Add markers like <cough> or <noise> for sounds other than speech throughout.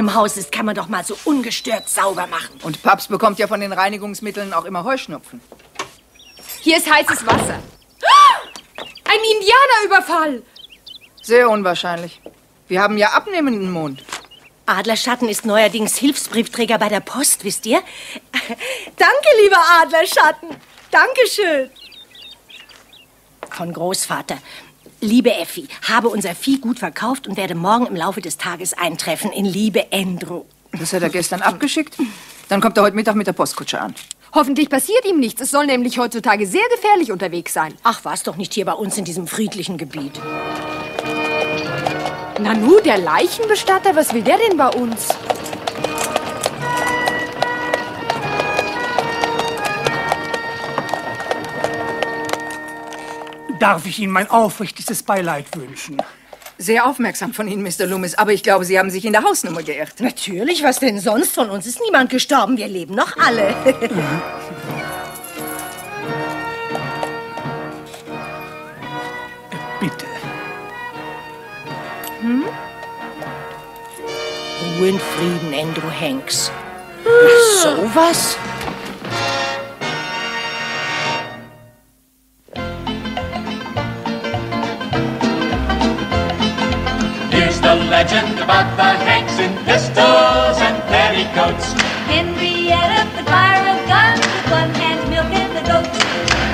im Haus ist, kann man doch mal so ungestört sauber machen. Und Paps bekommt ja von den Reinigungsmitteln auch immer Heuschnupfen. Hier ist heißes Wasser. Ein Indianerüberfall! Sehr unwahrscheinlich. Wir haben ja abnehmenden Mond. Adlerschatten ist neuerdings Hilfsbriefträger bei der Post, wisst ihr? <laughs> Danke, lieber Adlerschatten. Dankeschön. Von Großvater. Liebe Effi, habe unser Vieh gut verkauft und werde morgen im Laufe des Tages eintreffen in Liebe Endro. Das hat er gestern abgeschickt. Dann kommt er heute Mittag mit der Postkutsche an. Hoffentlich passiert ihm nichts. Es soll nämlich heutzutage sehr gefährlich unterwegs sein. Ach, war's doch nicht hier bei uns in diesem friedlichen Gebiet. Nanu, der Leichenbestatter, was will der denn bei uns? Darf ich Ihnen mein aufrichtigstes Beileid wünschen? Sehr aufmerksam von Ihnen, Mr. Loomis, aber ich glaube, Sie haben sich in der Hausnummer geirrt. Natürlich, was denn sonst? Von uns ist niemand gestorben. Wir leben noch alle. <laughs> Bitte. Hm? Ruhe in Frieden, Andrew Hanks. Ach, sowas? Here's legend about the Hanks in pistols and petticoats. Henrietta could fire a gun with one hand milking the goats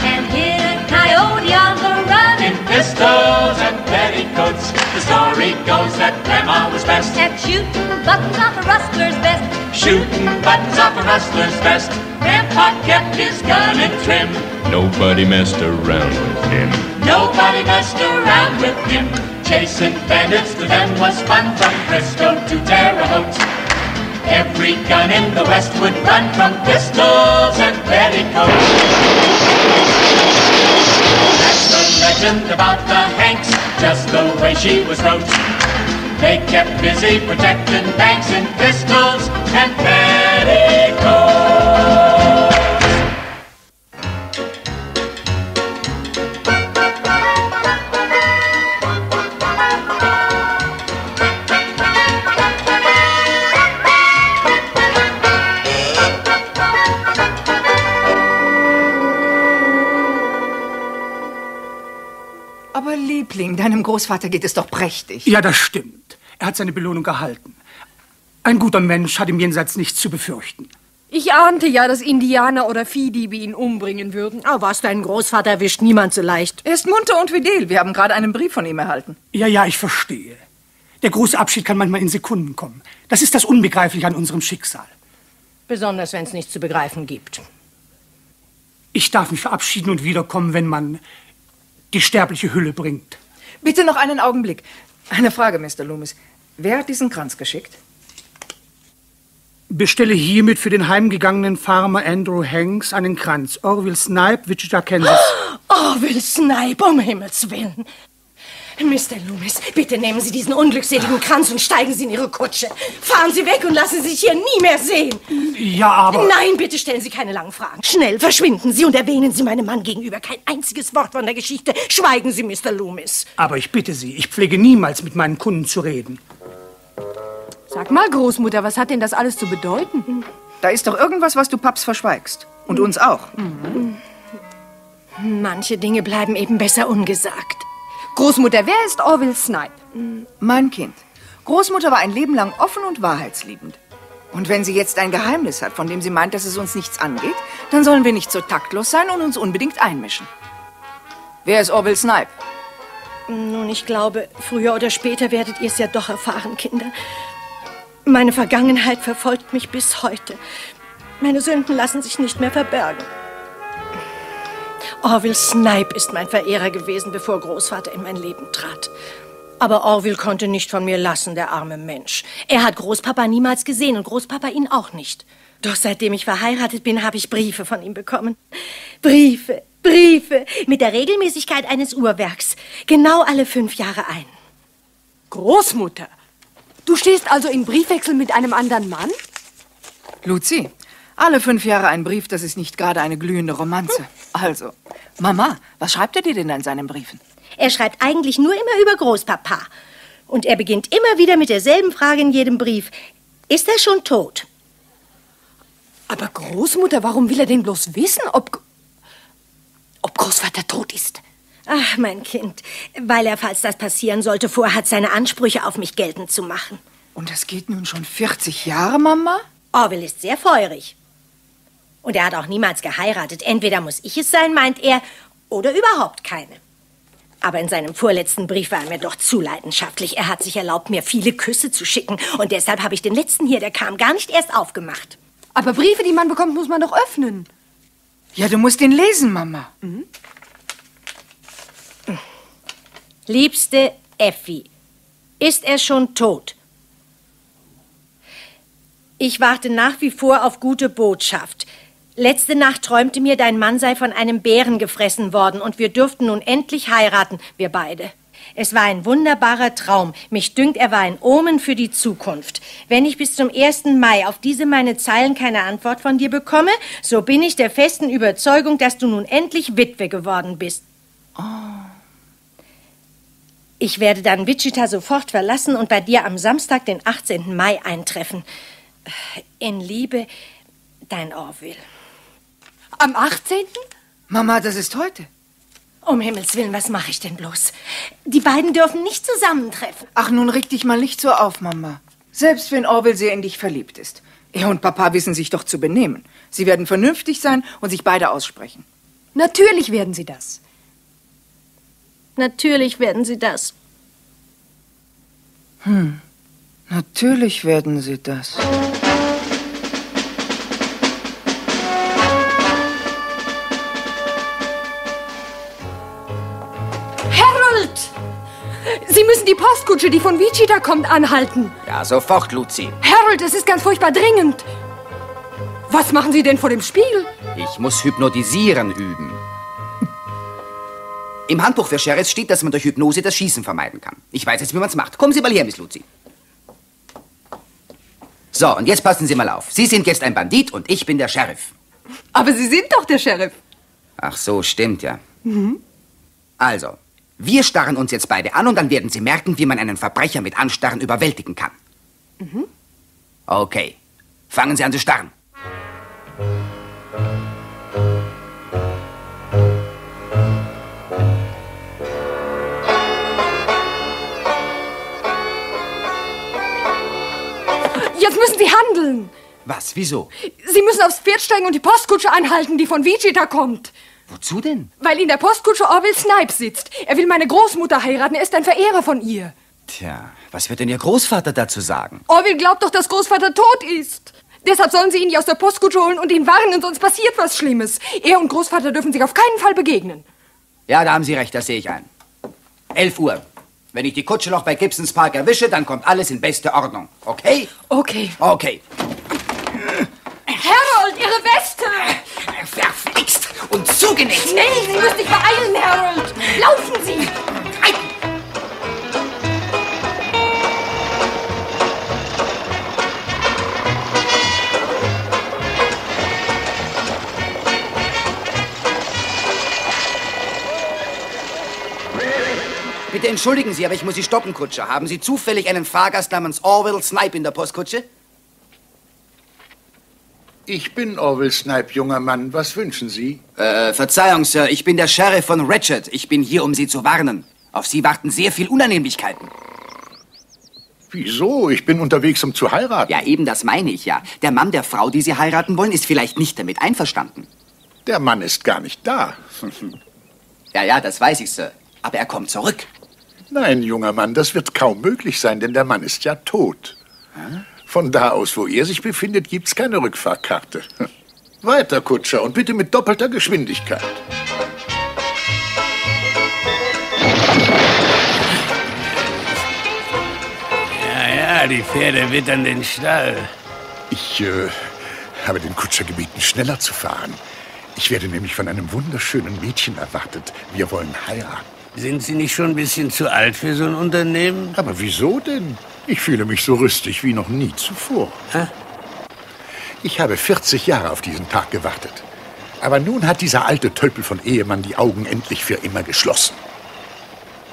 and hit a coyote on the run. In pistols and petticoats, the story goes that Grandma was best at shooting buttons off a rustler's vest. Shooting buttons off a rustler's vest. Grandpa kept his gun in trim. Nobody messed around with him. Nobody messed around with him. Chasing bandits to them was fun from Frisco to Terre Haute. Every gun in the West would run from pistols and petticoats. That's the legend about the Hanks, just the way she was wrote. They kept busy protecting banks and pistols and petticoats. Liebling, deinem Großvater geht es doch prächtig. Ja, das stimmt. Er hat seine Belohnung erhalten. Ein guter Mensch hat im Jenseits nichts zu befürchten. Ich ahnte ja, dass Indianer oder Viehdiebe ihn umbringen würden. Oh, was dein Großvater erwischt niemand so leicht. Er ist munter und fidel. Wir haben gerade einen Brief von ihm erhalten. Ja, ja, ich verstehe. Der große Abschied kann manchmal in Sekunden kommen. Das ist das Unbegreifliche an unserem Schicksal. Besonders, wenn es nichts zu begreifen gibt. Ich darf mich verabschieden und wiederkommen, wenn man die sterbliche Hülle bringt. Bitte noch einen Augenblick. Eine Frage, Mr. Loomis. Wer hat diesen Kranz geschickt? Bestelle hiermit für den heimgegangenen Farmer Andrew Hanks einen Kranz. Orville Snipe, Wichita, Kansas. <gasps> Orville Snipe, um Himmels Willen. Mr. Loomis, bitte nehmen Sie diesen unglückseligen Kranz und steigen Sie in Ihre Kutsche. Fahren Sie weg und lassen Sie sich hier nie mehr sehen. Ja, aber... Nein, bitte stellen Sie keine langen Fragen. Schnell verschwinden Sie und erwähnen Sie meinem Mann gegenüber kein einziges Wort von der Geschichte. Schweigen Sie, Mr. Loomis. Aber ich bitte Sie, ich pflege niemals mit meinen Kunden zu reden. Sag mal, Großmutter, was hat denn das alles zu bedeuten? Da ist doch irgendwas, was du Paps verschweigst. Und uns auch. Manche Dinge bleiben eben besser ungesagt. Großmutter, wer ist Orville Snipe? Mein Kind. Großmutter war ein Leben lang offen und wahrheitsliebend. Und wenn sie jetzt ein Geheimnis hat, von dem sie meint, dass es uns nichts angeht, dann sollen wir nicht so taktlos sein und uns unbedingt einmischen. Wer ist Orville Snipe? Nun, ich glaube, früher oder später werdet ihr es ja doch erfahren, Kinder. Meine Vergangenheit verfolgt mich bis heute. Meine Sünden lassen sich nicht mehr verbergen. Orville Snipe ist mein Verehrer gewesen, bevor Großvater in mein Leben trat. Aber Orville konnte nicht von mir lassen, der arme Mensch. Er hat Großpapa niemals gesehen und Großpapa ihn auch nicht. Doch seitdem ich verheiratet bin, habe ich Briefe von ihm bekommen. Briefe, Briefe, mit der Regelmäßigkeit eines Uhrwerks. Genau alle fünf Jahre ein. Großmutter, du stehst also in Briefwechsel mit einem anderen Mann? Luzi, alle fünf Jahre ein Brief, das ist nicht gerade eine glühende Romanze. Also, Mama, was schreibt er dir denn in seinen Briefen? Er schreibt eigentlich nur immer über Großpapa. Und er beginnt immer wieder mit derselben Frage in jedem Brief. Ist er schon tot? Aber Großmutter, warum will er denn bloß wissen, ob, ob Großvater tot ist? Ach, mein Kind, weil er, falls das passieren sollte, vorhat, seine Ansprüche auf mich geltend zu machen. Und das geht nun schon 40 Jahre, Mama? Orwell ist sehr feurig. Und er hat auch niemals geheiratet. Entweder muss ich es sein, meint er, oder überhaupt keine. Aber in seinem vorletzten Brief war er mir doch zu leidenschaftlich. Er hat sich erlaubt, mir viele Küsse zu schicken. Und deshalb habe ich den letzten hier, der kam, gar nicht erst aufgemacht. Aber Briefe, die man bekommt, muss man doch öffnen. Ja, du musst ihn lesen, Mama. Liebste Effi, ist er schon tot? Ich warte nach wie vor auf gute Botschaft. Letzte Nacht träumte mir, dein Mann sei von einem Bären gefressen worden und wir dürften nun endlich heiraten, wir beide. Es war ein wunderbarer Traum. Mich dünkt, er war ein Omen für die Zukunft. Wenn ich bis zum 1. Mai auf diese meine Zeilen keine Antwort von dir bekomme, so bin ich der festen Überzeugung, dass du nun endlich Witwe geworden bist. Ich werde dann Wichita sofort verlassen und bei dir am Samstag, den 18. Mai, eintreffen. In Liebe, dein Orville. Am 18.? Mama, das ist heute. Um Himmels Willen, was mache ich denn bloß? Die beiden dürfen nicht zusammentreffen. Ach, nun reg dich mal nicht so auf, Mama. Selbst wenn Orwell sehr in dich verliebt ist. Er und Papa wissen sich doch zu benehmen. Sie werden vernünftig sein und sich beide aussprechen. Natürlich werden sie das. Natürlich werden sie das. Natürlich werden sie das. Postkutsche, die von Wichita kommt, anhalten. Ja, sofort, Luzi. Harold, es ist ganz furchtbar dringend. Was machen Sie denn vor dem Spiegel? Ich muss hypnotisieren üben. Im Handbuch für Sheriffs steht, dass man durch Hypnose das Schießen vermeiden kann. Ich weiß jetzt, wie man es macht. Kommen Sie mal her, Miss Luzi. So, und jetzt passen Sie mal auf. Sie sind jetzt ein Bandit und ich bin der Sheriff. Aber Sie sind doch der Sheriff. Ach so, stimmt ja. Also, wir starren uns jetzt beide an und dann werden Sie merken, wie man einen Verbrecher mit Anstarren überwältigen kann. Okay. Fangen Sie an zu starren. Jetzt müssen Sie handeln. Was? Wieso? Sie müssen aufs Pferd steigen und die Postkutsche anhalten, die von Wichita kommt. Wozu denn? Weil in der Postkutsche Orville Snipes sitzt. Er will meine Großmutter heiraten. Er ist ein Verehrer von ihr. Tja, was wird denn Ihr Großvater dazu sagen? Orville glaubt doch, dass Großvater tot ist. Deshalb sollen Sie ihn nicht aus der Postkutsche holen und ihn warnen, sonst passiert was Schlimmes. Er und Großvater dürfen sich auf keinen Fall begegnen. Ja, da haben Sie recht, das sehe ich ein. 11 Uhr. Wenn ich die Kutsche noch bei Gibsons Park erwische, dann kommt alles in beste Ordnung. Okay? Okay. Okay. Harold, Ihre Weste! Und zugenäht. Schnell, Sie müssen sich beeilen, Harold! Laufen Sie! Bitte entschuldigen Sie, aber ich muss Sie stoppen, Kutscher. Haben Sie zufällig einen Fahrgast namens Orwell Snipe in der Postkutsche? Ich bin Orwell Snipe, junger Mann. Was wünschen Sie? Äh, Verzeihung, Sir, ich bin der Sheriff von Ratchet. Ich bin hier, um Sie zu warnen. Auf Sie warten sehr viel Unannehmlichkeiten. Wieso? Ich bin unterwegs, um zu heiraten. Ja, eben das meine ich ja. Der Mann der Frau, die Sie heiraten wollen, ist vielleicht nicht damit einverstanden. Der Mann ist gar nicht da. <laughs> Ja, ja, das weiß ich, Sir. Aber er kommt zurück. Nein, junger Mann, das wird kaum möglich sein, denn der Mann ist ja tot. Von da aus, wo er sich befindet, gibt's keine Rückfahrkarte. <laughs> Weiter, Kutscher, und bitte mit doppelter Geschwindigkeit. Ja, ja, die Pferde wittern den Stall. Ich äh, habe den Kutscher gebeten, schneller zu fahren. Ich werde nämlich von einem wunderschönen Mädchen erwartet. Wir wollen heiraten. Sind Sie nicht schon ein bisschen zu alt für so ein Unternehmen? Aber wieso denn? Ich fühle mich so rüstig wie noch nie zuvor. Hä? Ich habe 40 Jahre auf diesen Tag gewartet. Aber nun hat dieser alte Tölpel von Ehemann die Augen endlich für immer geschlossen.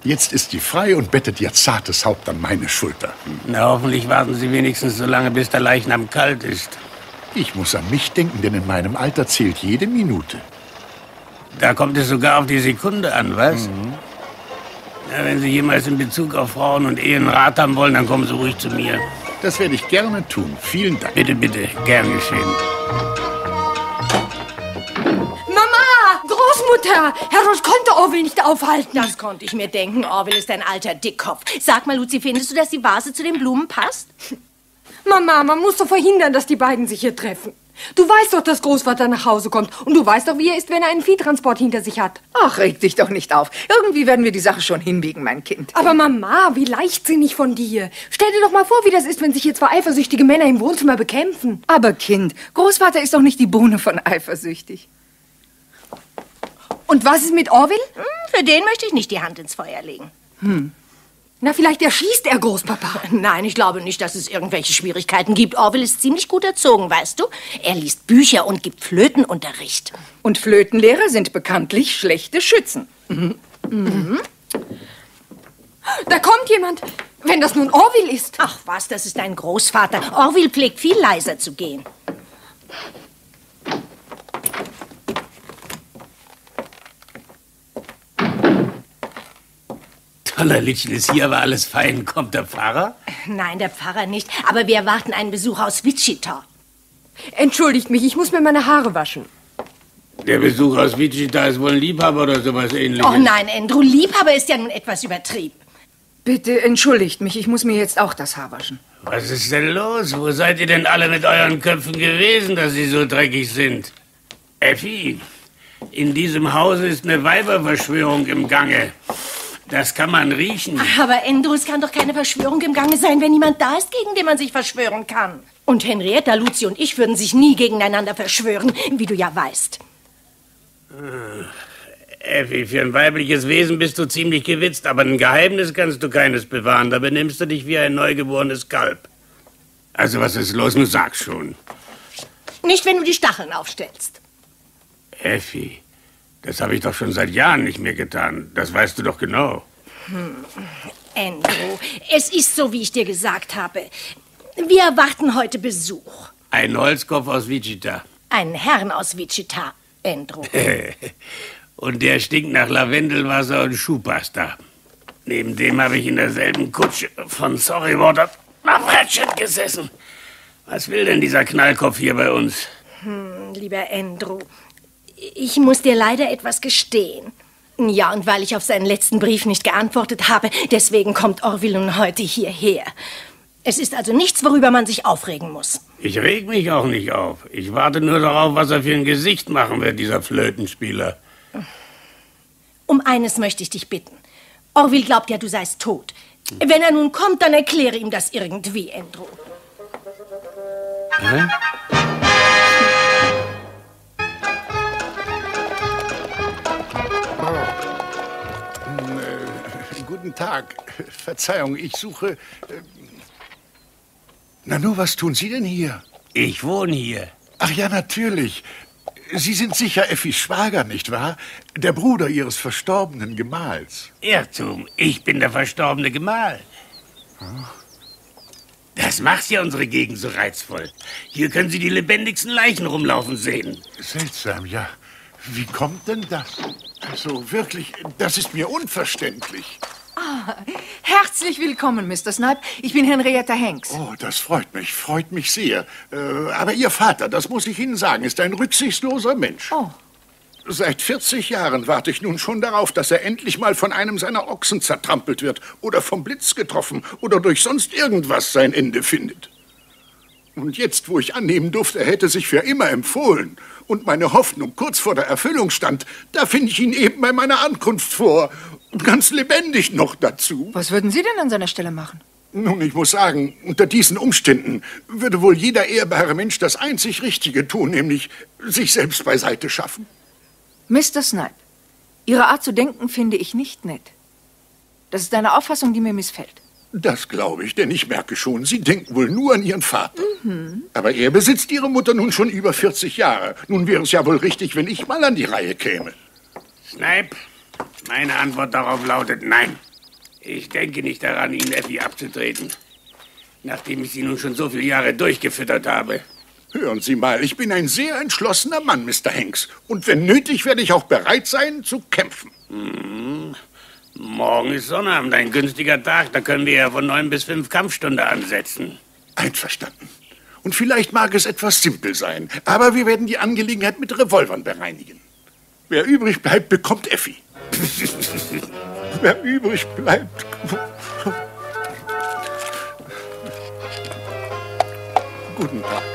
Jetzt ist sie frei und bettet ihr zartes Haupt an meine Schulter. Na, hoffentlich warten Sie wenigstens so lange, bis der Leichnam kalt ist. Ich muss an mich denken, denn in meinem Alter zählt jede Minute. Da kommt es sogar auf die Sekunde an, was? Mhm. Na, wenn Sie jemals in Bezug auf Frauen und Ehen Rat haben wollen, dann kommen Sie ruhig zu mir. Das werde ich gerne tun. Vielen Dank. Bitte, bitte, gern geschehen. Mama! Großmutter! Herr Rosch konnte Orwell nicht aufhalten. Das konnte ich mir denken. Orwell ist ein alter Dickkopf. Sag mal, Luzi, findest du, dass die Vase zu den Blumen passt? Mama, man muss doch verhindern, dass die beiden sich hier treffen. Du weißt doch, dass Großvater nach Hause kommt. Und du weißt doch, wie er ist, wenn er einen Viehtransport hinter sich hat. Ach, reg dich doch nicht auf. Irgendwie werden wir die Sache schon hinbiegen, mein Kind. Aber Mama, wie leichtsinnig von dir. Stell dir doch mal vor, wie das ist, wenn sich hier zwei eifersüchtige Männer im Wohnzimmer bekämpfen. Aber Kind, Großvater ist doch nicht die Bohne von eifersüchtig. Und was ist mit Orwell? Hm, für den möchte ich nicht die Hand ins Feuer legen. Na, vielleicht erschießt er Großpapa. Nein, ich glaube nicht, dass es irgendwelche Schwierigkeiten gibt. Orwell ist ziemlich gut erzogen, weißt du? Er liest Bücher und gibt Flötenunterricht. Und Flötenlehrer sind bekanntlich schlechte Schützen. Da kommt jemand. Wenn das nun Orwell ist. Ach was, das ist dein Großvater. Orwell pflegt viel leiser zu gehen. Donnerlittchen ist hier, aber alles fein. Kommt der Pfarrer? Nein, der Pfarrer nicht. Aber wir erwarten einen Besuch aus Wichita. Entschuldigt mich, ich muss mir meine Haare waschen. Der Besuch aus Wichita ist wohl ein Liebhaber oder sowas ähnliches. Oh nein, Andrew, Liebhaber ist ja nun etwas übertrieben. Bitte entschuldigt mich, ich muss mir jetzt auch das Haar waschen. Was ist denn los? Wo seid ihr denn alle mit euren Köpfen gewesen, dass sie so dreckig sind? Effi, in diesem Hause ist eine Weiberverschwörung im Gange. Das kann man riechen. Aber Andrew, es kann doch keine Verschwörung im Gange sein, wenn niemand da ist, gegen den man sich verschwören kann. Und Henrietta, Luzi und ich würden sich nie gegeneinander verschwören, wie du ja weißt. Effi, für ein weibliches Wesen bist du ziemlich gewitzt, aber ein Geheimnis kannst du keines bewahren. Da benimmst du dich wie ein neugeborenes Kalb. Also, was ist los? Nun sag schon. Nicht, wenn du die Stacheln aufstellst. Effi, das habe ich doch schon seit Jahren nicht mehr getan. Das weißt du doch genau. Andrew, es ist so, wie ich dir gesagt habe. Wir erwarten heute Besuch. Ein Holzkopf aus Wichita. Einen Herrn aus Wichita, Andrew. <laughs> Und der stinkt nach Lavendelwasser und Schuhpasta. Neben dem habe ich in derselben Kutsche von Sorry Water nach Ratchet gesessen. Was will denn dieser Knallkopf hier bei uns? Hm, lieber Andrew, ich muss dir leider etwas gestehen. Ja, und weil ich auf seinen letzten Brief nicht geantwortet habe, deswegen kommt Orville nun heute hierher. Es ist also nichts, worüber man sich aufregen muss. Ich reg mich auch nicht auf. Ich warte nur darauf, was er für ein Gesicht machen wird, dieser Flötenspieler. Um eines möchte ich dich bitten. Orville glaubt ja, du seist tot. Wenn er nun kommt, dann erkläre ihm das irgendwie, Andrew. Hä? Guten Tag. Verzeihung, ich suche. äh, Na nu, was tun Sie denn hier? Ich wohne hier. Ach ja, natürlich. Sie sind sicher Effis Schwager, nicht wahr? Der Bruder Ihres verstorbenen Gemahls. Irrtum, ich bin der verstorbene Gemahl. Das macht ja unsere Gegend so reizvoll. Hier können Sie die lebendigsten Leichen rumlaufen sehen. Seltsam, ja. Wie kommt denn das? Also wirklich, das ist mir unverständlich. Herzlich willkommen, Mr. Snipe. Ich bin Henrietta Hanks. Oh, das freut mich, freut mich sehr. Äh, aber Ihr Vater, das muss ich Ihnen sagen, ist ein rücksichtsloser Mensch. Oh. Seit 40 Jahren warte ich nun schon darauf, dass er endlich mal von einem seiner Ochsen zertrampelt wird oder vom Blitz getroffen oder durch sonst irgendwas sein Ende findet. Und jetzt, wo ich annehmen durfte, er hätte sich für immer empfohlen und meine Hoffnung kurz vor der Erfüllung stand, da finde ich ihn eben bei meiner Ankunft vor. Und ganz lebendig noch dazu. Was würden Sie denn an seiner Stelle machen? Nun, ich muss sagen, unter diesen Umständen würde wohl jeder ehrbare Mensch das einzig Richtige tun, nämlich sich selbst beiseite schaffen. Mr. Snipe, Ihre Art zu denken finde ich nicht nett. Das ist eine Auffassung, die mir missfällt. Das glaube ich, denn ich merke schon, Sie denken wohl nur an Ihren Vater. Aber er besitzt Ihre Mutter nun schon über 40 Jahre. Nun wäre es ja wohl richtig, wenn ich mal an die Reihe käme. Snipe, meine Antwort darauf lautet nein. Ich denke nicht daran, Ihnen Effi abzutreten. Nachdem ich sie nun schon so viele Jahre durchgefüttert habe. Hören Sie mal, ich bin ein sehr entschlossener Mann, Mr. Hanks. Und wenn nötig, werde ich auch bereit sein, zu kämpfen. Hm. Morgen ist Sonnabend, ein günstiger Tag. Da können wir ja von neun bis fünf Kampfstunde ansetzen. Einverstanden. Und vielleicht mag es etwas simpel sein, aber wir werden die Angelegenheit mit Revolvern bereinigen. Wer übrig bleibt, bekommt Effi. <laughs> Wer übrig bleibt. Guten Tag.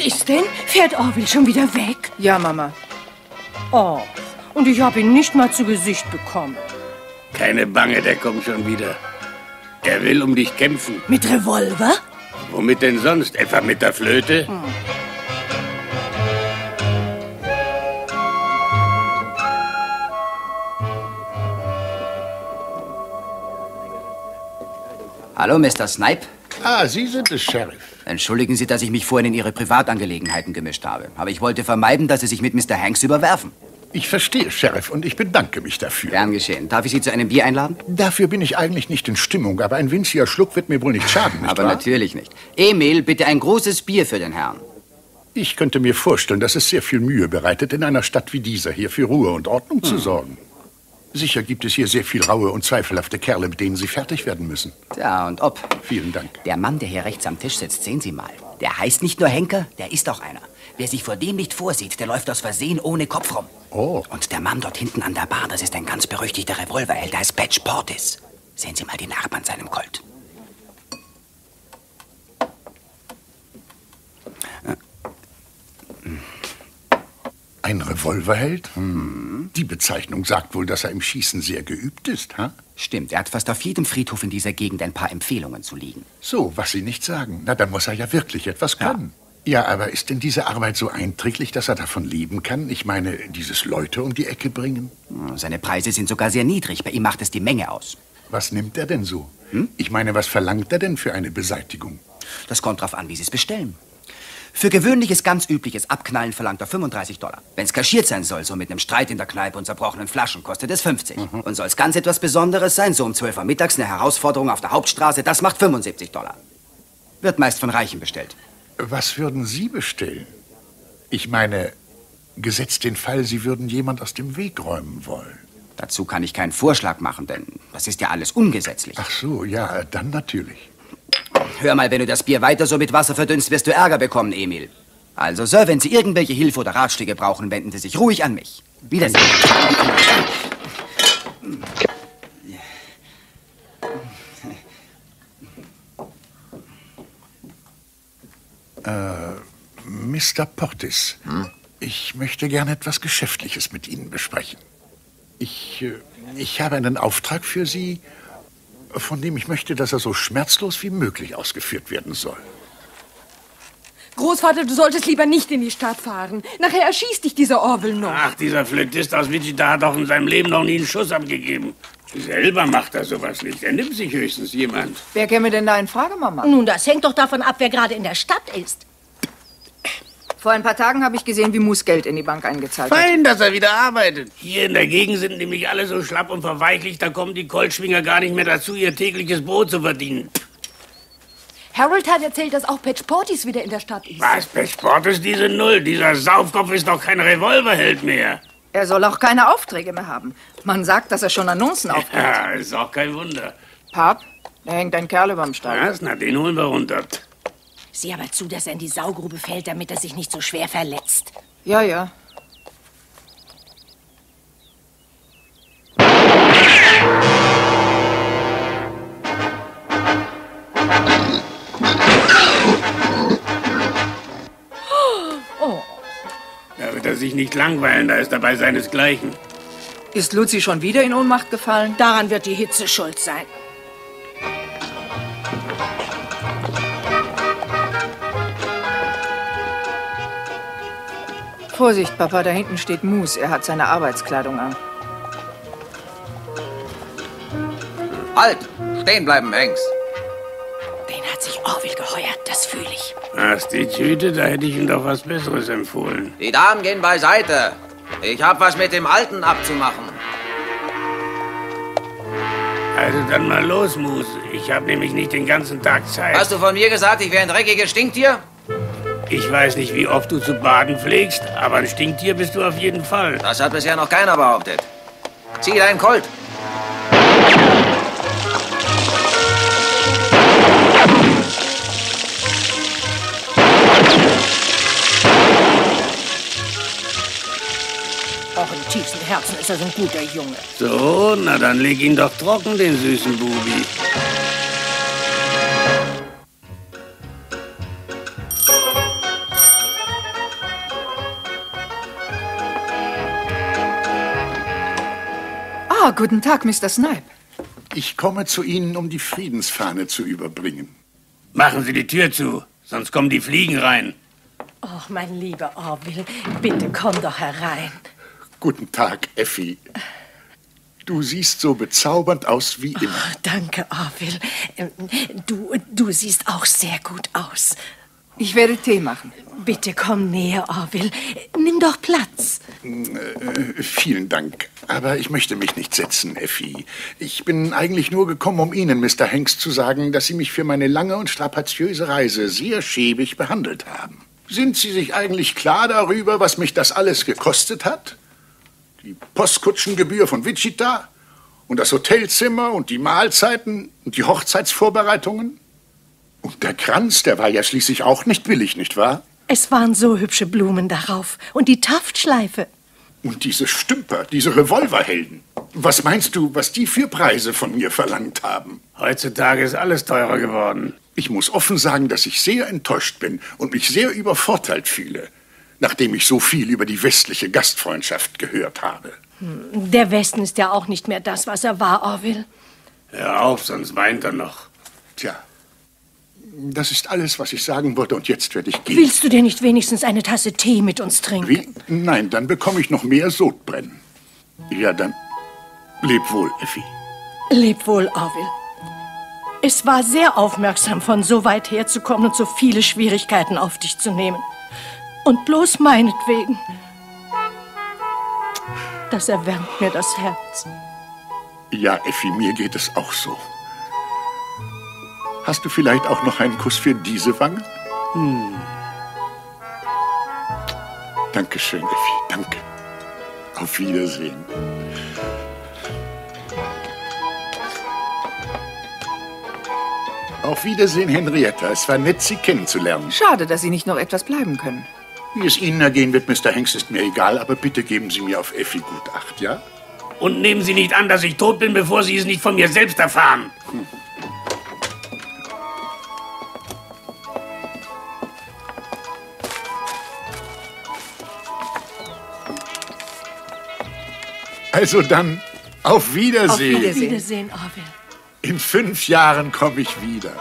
Was ist denn? Fährt Orville schon wieder weg? Ja, Mama. Oh, und ich habe ihn nicht mal zu Gesicht bekommen. Keine Bange, der kommt schon wieder. Er will um dich kämpfen. Mit Revolver? Womit denn sonst? Etwa mit der Flöte? Hm. Hallo, Mr. Snipe. Ah, Sie sind es, Sheriff. Entschuldigen Sie, dass ich mich vorhin in Ihre Privatangelegenheiten gemischt habe. Aber ich wollte vermeiden, dass Sie sich mit Mr. Hanks überwerfen. Ich verstehe, Sheriff, und ich bedanke mich dafür. Gern geschehen. Darf ich Sie zu einem Bier einladen? Dafür bin ich eigentlich nicht in Stimmung, aber ein winziger Schluck wird mir wohl nicht schaden, nicht Aber wahr? natürlich nicht. Emil, bitte ein großes Bier für den Herrn. Ich könnte mir vorstellen, dass es sehr viel Mühe bereitet, in einer Stadt wie dieser hier für Ruhe und Ordnung zu sorgen. Sicher gibt es hier sehr viel raue und zweifelhafte Kerle, mit denen Sie fertig werden müssen. Tja, und ob. Vielen Dank. Der Mann, der hier rechts am Tisch sitzt, sehen Sie mal. Der heißt nicht nur Henker, der ist auch einer. Wer sich vor dem nicht vorsieht, der läuft aus Versehen ohne Kopf rum. Oh. Und der Mann dort hinten an der Bar, das ist ein ganz berüchtigter Revolverheld, der heißt Patch Portis. Sehen Sie mal die Narbe an seinem Colt. Ein Revolverheld? Die Bezeichnung sagt wohl, dass er im Schießen sehr geübt ist, ha? Stimmt, er hat fast auf jedem Friedhof in dieser Gegend ein paar Empfehlungen zu liegen. So, was Sie nicht sagen. Na, dann muss er ja wirklich etwas können. Ja. aber ist denn diese Arbeit so einträglich, dass er davon leben kann? Ich meine, dieses Leute um die Ecke bringen? Seine Preise sind sogar sehr niedrig. Bei ihm macht es die Menge aus. Was nimmt er denn so? Ich meine, was verlangt er denn für eine Beseitigung? Das kommt drauf an, wie Sie es bestellen. Für gewöhnliches, ganz übliches Abknallen verlangt er 35 Dollar. Wenn es kaschiert sein soll, so mit einem Streit in der Kneipe und zerbrochenen Flaschen, kostet es 50. Und soll es ganz etwas Besonderes sein, so um 12 Uhr mittags eine Herausforderung auf der Hauptstraße, das macht 75 Dollar. Wird meist von Reichen bestellt. Was würden Sie bestellen? Ich meine, gesetzt den Fall, Sie würden jemand aus dem Weg räumen wollen. Dazu kann ich keinen Vorschlag machen, denn das ist ja alles ungesetzlich. Ach so, ja, dann natürlich. Hör mal, wenn du das Bier weiter so mit Wasser verdünnst, wirst du Ärger bekommen, Emil. Also, Sir, wenn Sie irgendwelche Hilfe oder Ratschläge brauchen, wenden Sie sich ruhig an mich. Wiedersehen. Äh, Mr. Portis, ich möchte gerne etwas Geschäftliches mit Ihnen besprechen. Ich, äh, ich habe einen Auftrag für Sie, von dem ich möchte, dass er so schmerzlos wie möglich ausgeführt werden soll. Großvater, du solltest lieber nicht in die Stadt fahren. Nachher erschießt dich dieser Orwell noch. Ach, dieser Flötist aus Wichita hat doch in seinem Leben noch nie einen Schuss abgegeben. Selber macht er sowas nicht. Er nimmt sich höchstens jemand. Wer käme denn da in Frage, Mama? Nun, das hängt doch davon ab, wer gerade in der Stadt ist. Vor ein paar Tagen habe ich gesehen, wie Moose Geld in die Bank eingezahlt hat. Fein, dass er wieder arbeitet. Hier in der Gegend sind nämlich alle so schlapp und verweichlich, da kommen die Kolschwinger gar nicht mehr dazu, ihr tägliches Brot zu verdienen. Harold hat erzählt, dass auch Patch Portis wieder in der Stadt ist. Was, Pechsport ist diese Null? Dieser Saufkopf ist doch kein Revolverheld mehr. Er soll auch keine Aufträge mehr haben. Man sagt, dass er schon Annoncen aufgibt. Ja, ist auch kein Wunder. Pap, da hängt ein Kerl überm Stall. Was? Na, den holen wir runter. Sieh aber zu, dass er in die Saugrube fällt, damit er sich nicht so schwer verletzt. Ja, ja. Oh, Da wird er sich nicht langweilen, da ist er bei seinesgleichen. Ist Luzi schon wieder in Ohnmacht gefallen? daran wird die Hitze schuld sein. Vorsicht, Papa, da hinten steht Moose. Er hat seine Arbeitskleidung an. Halt! Stehen bleiben, Hanks. Den hat sich Orwell geheuert, das fühle ich. Ach, die Tüte, da hätte ich ihm doch was Besseres empfohlen. Die Damen gehen beiseite. Ich hab was mit dem Alten abzumachen. Also dann mal los, Mus. Ich habe nämlich nicht den ganzen Tag Zeit. Hast du von mir gesagt, ich wäre ein dreckiges Stinktier? Ich weiß nicht, wie oft du zu baden pflegst, aber ein Stinktier bist du auf jeden Fall. Das hat bisher noch keiner behauptet. Zieh deinen Colt. Auch im tiefsten Herzen ist er so ein guter Junge. So, na dann leg ihn doch trocken, den süßen Bubi. Ah, guten Tag, Mr. Snipe. Ich komme zu Ihnen, um die Friedensfahne zu überbringen. Machen Sie die Tür zu, sonst kommen die Fliegen rein. Oh, mein lieber Orville, bitte komm doch herein. Guten Tag, Effi. Du siehst so bezaubernd aus wie immer. Oh, danke, Orville. Ähm, Du, du siehst auch sehr gut aus. Ich werde Tee machen. Bitte komm näher, Orville. Doch Platz. Äh, vielen Dank. Aber ich möchte mich nicht setzen, Effi. Ich bin eigentlich nur gekommen, um Ihnen, Mr. Hanks, zu sagen, dass Sie mich für meine lange und strapaziöse Reise sehr schäbig behandelt haben. Sind Sie sich eigentlich klar darüber, was mich das alles gekostet hat? Die Postkutschengebühr von Wichita und das Hotelzimmer und die Mahlzeiten und die Hochzeitsvorbereitungen? Und der Kranz, der war ja schließlich auch nicht billig, nicht wahr? Es waren so hübsche Blumen darauf. Und die Taftschleife. Und diese Stümper, diese Revolverhelden. Was meinst du, was die für Preise von mir verlangt haben? Heutzutage ist alles teurer geworden. Ich muss offen sagen, dass ich sehr enttäuscht bin und mich sehr übervorteilt fühle, nachdem ich so viel über die westliche Gastfreundschaft gehört habe. Der Westen ist ja auch nicht mehr das, was er war, Orville. Hör auf, sonst weint er noch. Tja, das ist alles, was ich sagen wollte und jetzt werde ich gehen. Willst du denn nicht wenigstens eine Tasse Tee mit uns trinken? Wie? Nein, dann bekomme ich noch mehr Sodbrennen. Ja, dann leb wohl, Effi. Leb wohl, Orville. Es war sehr aufmerksam, von so weit herzukommen und so viele Schwierigkeiten auf dich zu nehmen. Und bloß meinetwegen. Das erwärmt mir das Herz. Ja, Effi, mir geht es auch so. Hast du vielleicht auch noch einen Kuss für diese Wange? Hm. Dankeschön, Effi, danke. Auf Wiedersehen. Auf Wiedersehen, Henrietta. Es war nett, Sie kennenzulernen. Schade, dass Sie nicht noch etwas bleiben können. Wie es Ihnen ergehen wird, Mr. Hanks, ist mir egal, aber bitte geben Sie mir auf Effi gut Acht, ja? Und nehmen Sie nicht an, dass ich tot bin, bevor Sie es nicht von mir selbst erfahren. Also dann, auf Wiedersehen. Auf Wiedersehen, Orville. In fünf Jahren komme ich wieder.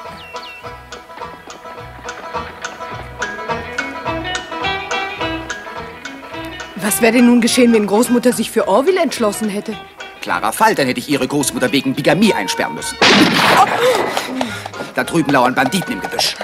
Was wäre denn nun geschehen, wenn Großmutter sich für Orville entschlossen hätte? Klarer Fall, dann hätte ich Ihre Großmutter wegen Bigamie einsperren müssen. Da drüben lauern Banditen im Gebüsch.